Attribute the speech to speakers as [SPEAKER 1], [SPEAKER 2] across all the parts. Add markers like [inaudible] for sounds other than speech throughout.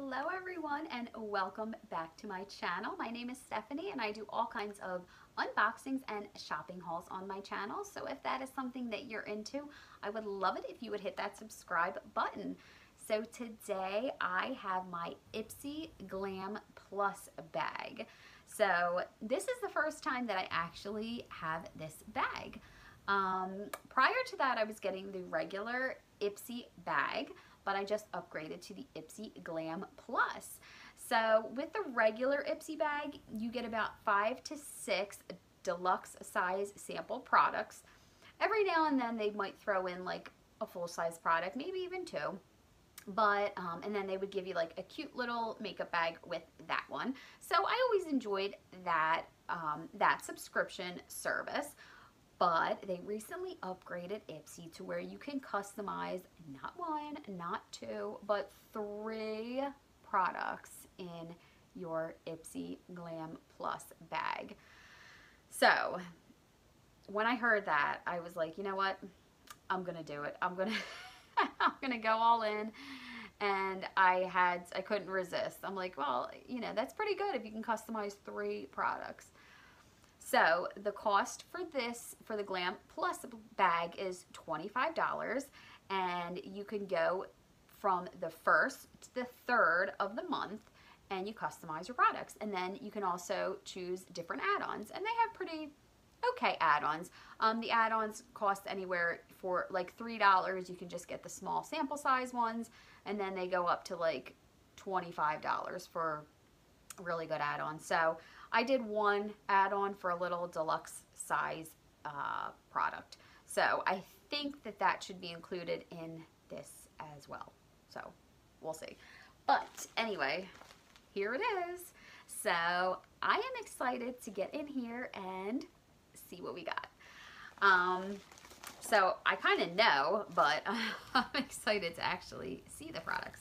[SPEAKER 1] Hello everyone and welcome back to my channel. My name is Stephanie and I do all kinds of unboxings and shopping hauls on my channel. So if that is something that you're into, I would love it if you would hit that subscribe button. So today I have my Ipsy Glam Plus bag. So this is the first time that I actually have this bag. Um, prior to that, I was getting the regular Ipsy bag, but I just upgraded to the Ipsy Glam Plus. So with the regular Ipsy bag, you get about five to six deluxe size sample products. Every now and then they might throw in like a full size product, maybe even two. But, um, and then they would give you like a cute little makeup bag with that one. So I always enjoyed that, um, that subscription service but they recently upgraded Ipsy to where you can customize not one, not two, but three products in your Ipsy Glam Plus bag. So when I heard that, I was like, you know what? I'm gonna do it. I'm gonna [laughs] I'm gonna go all in. And I had I couldn't resist. I'm like, well, you know, that's pretty good if you can customize three products. So the cost for this, for the Glam Plus bag is $25 and you can go from the first to the third of the month and you customize your products. And then you can also choose different add-ons and they have pretty okay add-ons. Um, the add-ons cost anywhere for like $3. You can just get the small sample size ones and then they go up to like $25 for really good add-ons. So I did one add-on for a little deluxe size uh, product. So I think that that should be included in this as well. So we'll see. But anyway, here it is. So I am excited to get in here and see what we got. Um, so I kind of know, but [laughs] I'm excited to actually see the products.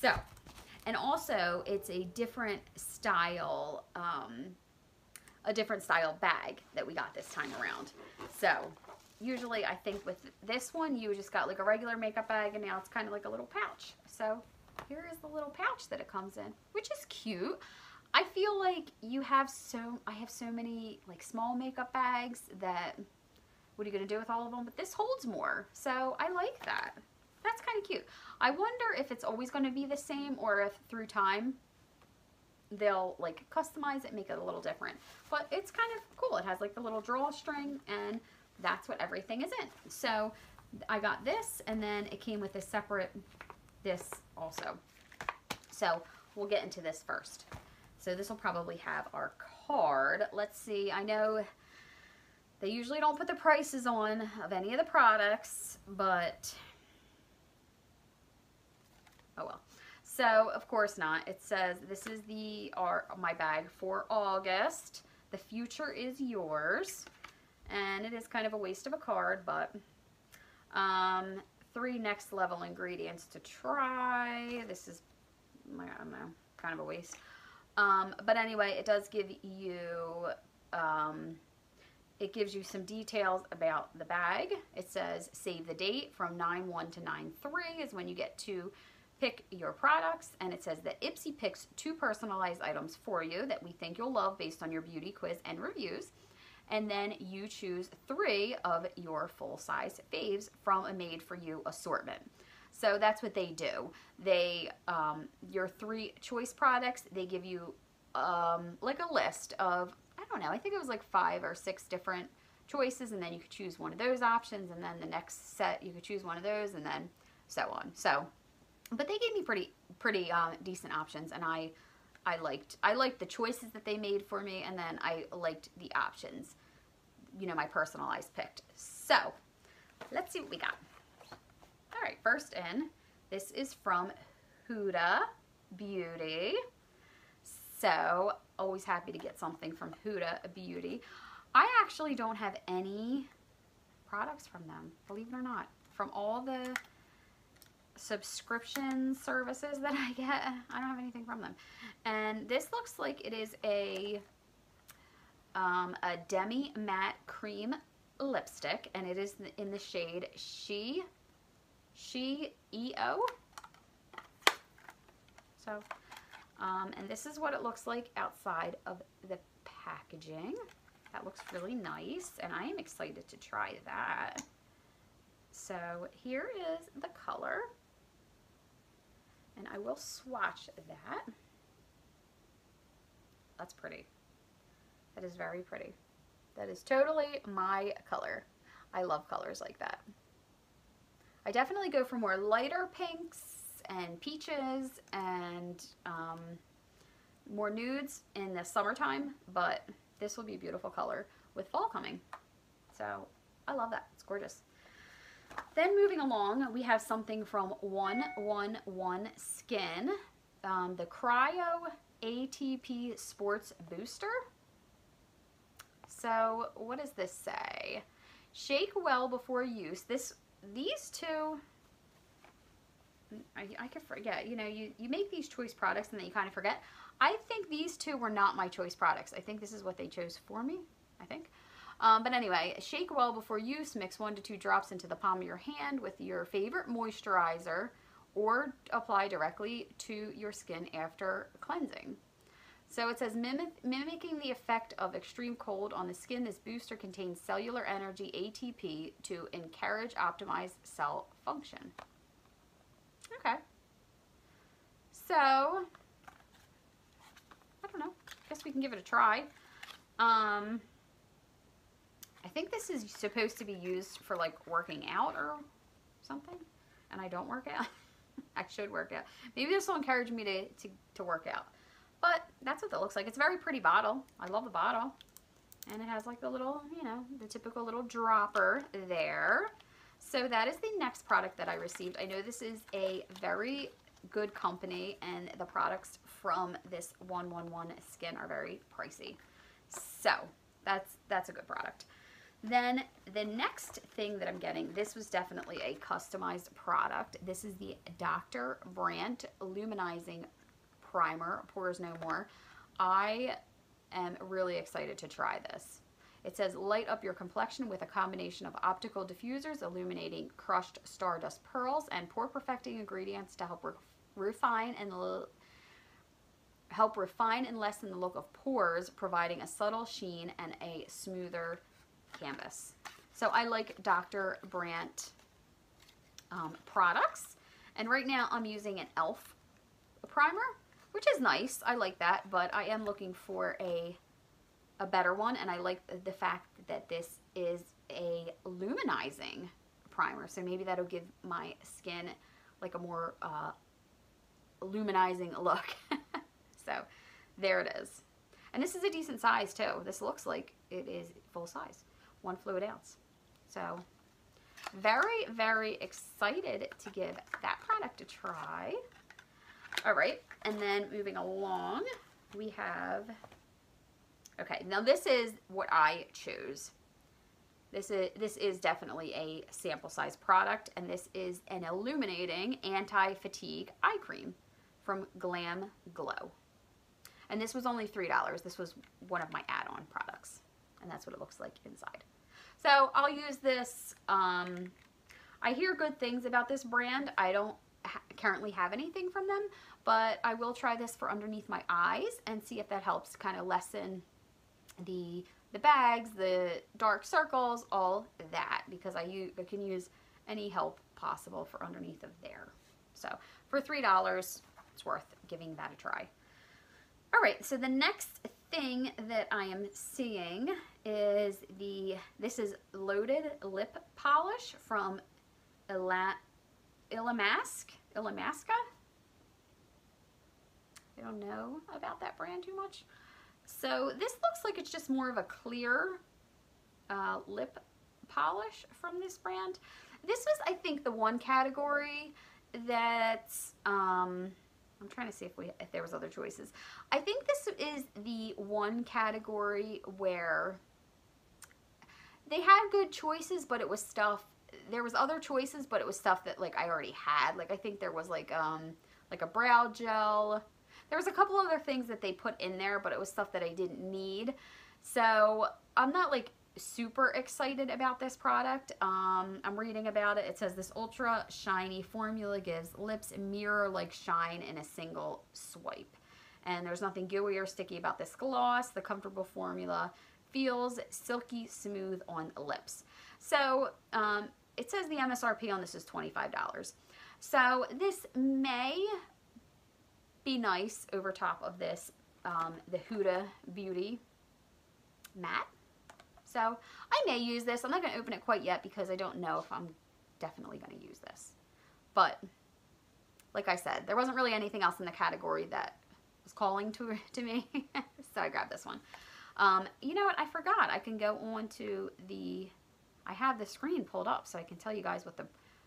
[SPEAKER 1] So and also, it's a different style, um, a different style bag that we got this time around. So, usually I think with this one, you just got like a regular makeup bag and now it's kind of like a little pouch. So, here is the little pouch that it comes in, which is cute. I feel like you have so, I have so many like small makeup bags that, what are you going to do with all of them? But this holds more. So, I like that that's kind of cute. I wonder if it's always going to be the same or if through time they'll like customize it, make it a little different. But it's kind of cool. It has like the little drawstring and that's what everything is in. So I got this and then it came with a separate this also. So we'll get into this first. So this will probably have our card. Let's see. I know they usually don't put the prices on of any of the products, but oh well. So, of course not. It says, this is the our, my bag for August. The future is yours. And it is kind of a waste of a card, but um, three next level ingredients to try. This is, I don't know, kind of a waste. Um, but anyway, it does give you, um, it gives you some details about the bag. It says save the date from 9-1 to 9-3 is when you get to pick your products and it says that Ipsy picks two personalized items for you that we think you'll love based on your beauty quiz and reviews and then you choose three of your full-size faves from a made-for-you assortment. So that's what they do. They, um, your three choice products, they give you um, like a list of, I don't know, I think it was like five or six different choices and then you could choose one of those options and then the next set you could choose one of those and then so on. So but they gave me pretty pretty uh, decent options and I I liked I liked the choices that they made for me and then I liked the options. You know my personalized picked. So let's see what we got. All right first in this is from Huda Beauty. So always happy to get something from Huda Beauty. I actually don't have any products from them believe it or not from all the subscription services that I get. [laughs] I don't have anything from them. And this looks like it is a, um, a Demi Matte Cream lipstick. And it is in the shade She, She EO. So, um, and this is what it looks like outside of the packaging. That looks really nice, and I am excited to try that. So here is the color, and I will swatch that. That's pretty. That is very pretty. That is totally my color. I love colors like that. I definitely go for more lighter pinks and peaches and um, more nudes in the summertime, but this will be a beautiful color with fall coming. So I love that. It's gorgeous. Then moving along, we have something from 111 Skin, um, the Cryo ATP Sports Booster. So what does this say? Shake well before use. This, these two, I, I could forget, you know, you, you make these choice products and then you kind of forget. I think these two were not my choice products. I think this is what they chose for me, I think. Um, but anyway, shake well before use. Mix one to two drops into the palm of your hand with your favorite moisturizer or apply directly to your skin after cleansing. So it says mimic, mimicking the effect of extreme cold on the skin, this booster contains cellular energy ATP to encourage optimized cell function. Okay. So, I don't know. I guess we can give it a try. Um, I think this is supposed to be used for like working out or something. And I don't work out. [laughs] I should work out. Maybe this will encourage me to, to, to work out. But that's what that looks like. It's a very pretty bottle. I love the bottle. And it has like the little, you know, the typical little dropper there. So that is the next product that I received. I know this is a very good company and the products from this 111 skin are very pricey. So that's, that's a good product. Then the next thing that I'm getting, this was definitely a customized product. This is the Dr. Brandt Luminizing primer, Pores No More. I am really excited to try this. It says light up your complexion with a combination of optical diffusers, illuminating crushed stardust pearls, and pore perfecting ingredients to help re refine and help refine and lessen the look of pores, providing a subtle sheen and a smoother canvas. So I like Dr. Brandt um, products. And right now I'm using an e.l.f. primer which is nice. I like that, but I am looking for a a better one, and I like the fact that this is a luminizing primer, so maybe that'll give my skin like a more uh, luminizing look. [laughs] so there it is. And this is a decent size too. This looks like it is full size, one fluid ounce. So very, very excited to give that product a try. All right, and then moving along, we have, okay, now this is what I chose. This is, this is definitely a sample size product, and this is an illuminating anti-fatigue eye cream from Glam Glow. And this was only $3. This was one of my add-on products, and that's what it looks like inside. So I'll use this. Um, I hear good things about this brand. I don't ha currently have anything from them, but I will try this for underneath my eyes and see if that helps kind of lessen the the bags, the dark circles, all that because I, I can use any help possible for underneath of there. So for $3, it's worth giving that a try. All right, so the next thing that I am seeing is the, this is Loaded Lip Polish from Ila, Illamasqua. I don't know about that brand too much. So this looks like it's just more of a clear uh, lip polish from this brand. This was, I think, the one category that, um, I'm trying to see if we if there was other choices. I think this is the one category where they had good choices, but it was stuff, there was other choices, but it was stuff that like I already had. Like I think there was like, um, like a brow gel, there was a couple other things that they put in there, but it was stuff that I didn't need. So I'm not like super excited about this product. Um, I'm reading about it. It says this ultra shiny formula gives lips mirror-like shine in a single swipe. And there's nothing gooey or sticky about this gloss. The comfortable formula feels silky smooth on lips. So um, it says the MSRP on this is $25. So this may be nice over top of this, um, the Huda Beauty matte. So I may use this. I'm not going to open it quite yet because I don't know if I'm definitely going to use this. But like I said, there wasn't really anything else in the category that was calling to, [laughs] to me. so I grabbed this one. Um, you know what? I forgot. I can go on to the, I have the screen pulled up so I can tell you guys what the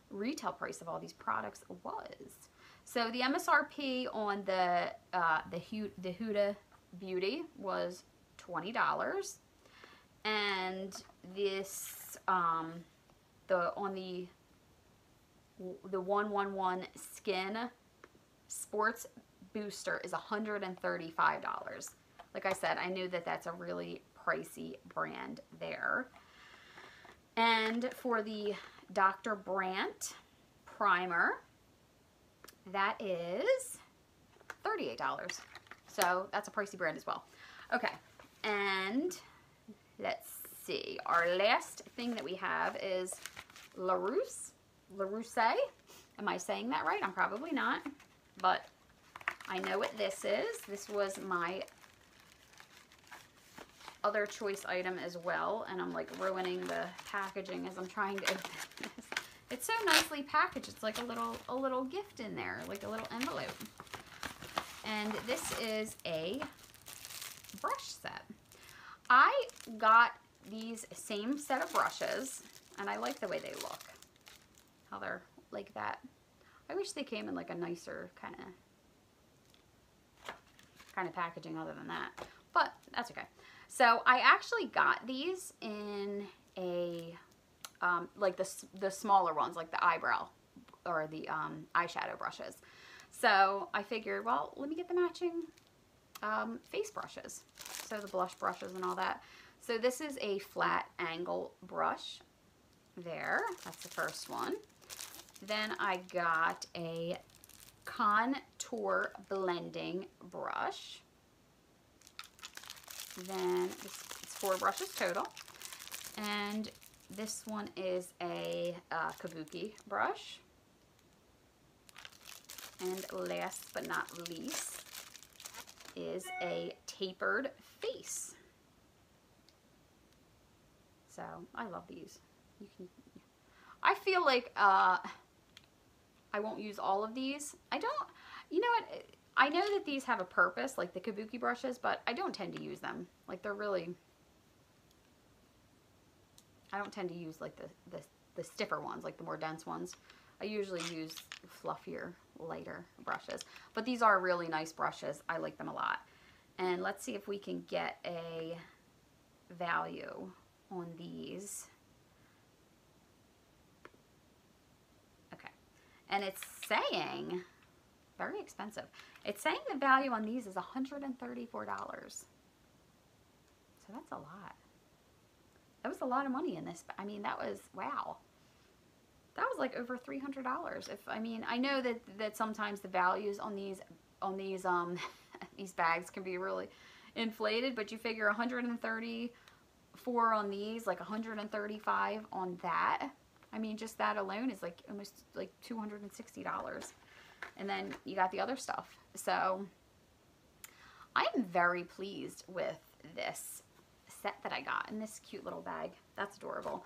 [SPEAKER 1] retail price of all these products was. So the MSRP on the, uh, the, the Huda Beauty was $20 and this um, the on the the 111 skin sports booster is $135 like I said I knew that that's a really pricey brand there and for the Dr. Brandt primer that is $38 so that's a pricey brand as well okay and Let's see. Our last thing that we have is LaRousse. LaRousse. Am I saying that right? I'm probably not. But I know what this is. This was my other choice item as well. And I'm like ruining the packaging as I'm trying to open this. [laughs] It's so nicely packaged. It's like a little, a little gift in there, like a little envelope. And this is a brush set. I got these same set of brushes, and I like the way they look. How they're like that. I wish they came in like a nicer kind of kind of packaging other than that. But that's okay. So I actually got these in a, um, like the, the smaller ones, like the eyebrow or the um, eyeshadow brushes. So I figured, well, let me get the matching um, face brushes. So the blush brushes and all that. So this is a flat angle brush there. That's the first one. Then I got a contour blending brush. Then it's, four brushes total. And this one is a uh, kabuki brush. And last but not least, is a tapered face. So I love these. You can. I feel like uh, I won't use all of these. I don't. You know what? I know that these have a purpose, like the kabuki brushes, but I don't tend to use them. Like they're really. I don't tend to use like the the, the stiffer ones, like the more dense ones. I usually use fluffier, lighter brushes. But these are really nice brushes. I like them a lot. And let's see if we can get a value on these. Okay. And it's saying, very expensive. It's saying the value on these is $134. So that's a lot. That was a lot of money in this. I mean, that was, wow that was like over $300 if I mean I know that that sometimes the values on these on these um [laughs] these bags can be really inflated but you figure 134 on these like 135 on that I mean just that alone is like almost like $260 and then you got the other stuff so I am very pleased with this set that I got in this cute little bag that's adorable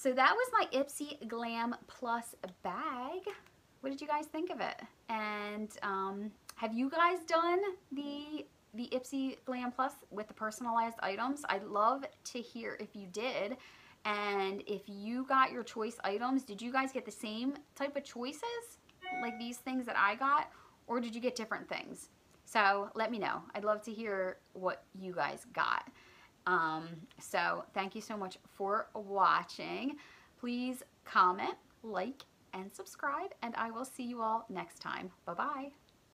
[SPEAKER 1] so that was my Ipsy Glam Plus bag. What did you guys think of it? And um, have you guys done the the Ipsy Glam Plus with the personalized items? I'd love to hear if you did. And if you got your choice items, did you guys get the same type of choices? Like these things that I got? Or did you get different things? So let me know. I'd love to hear what you guys got. Um, so thank you so much for watching. Please comment, like, and subscribe, and I will see you all next time. Bye-bye.